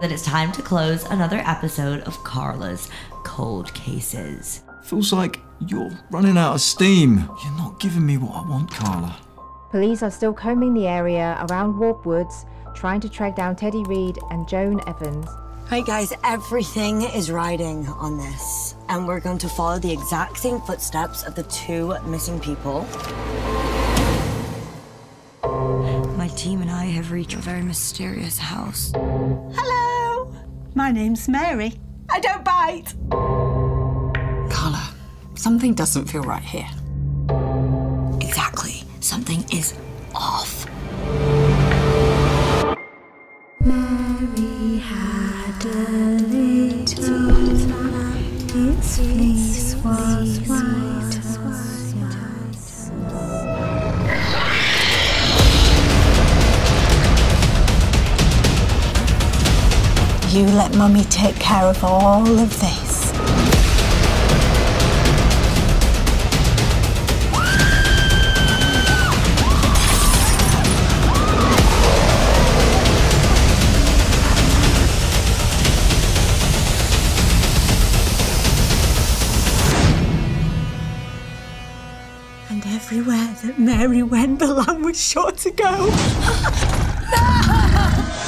that it's time to close another episode of Carla's Cold Cases. Feels like you're running out of steam. You're not giving me what I want, Carla. Police are still combing the area around Warp Woods, trying to track down Teddy Reed and Joan Evans. Hey guys, everything is riding on this. And we're going to follow the exact same footsteps of the two missing people. My team and I have reached a very mysterious house. Hello! My name's Mary. I don't bite. Carla, something doesn't feel right here. Exactly. Something is off. Mary had a You let Mummy take care of all of this. And everywhere that Mary went, the lamb was sure to go.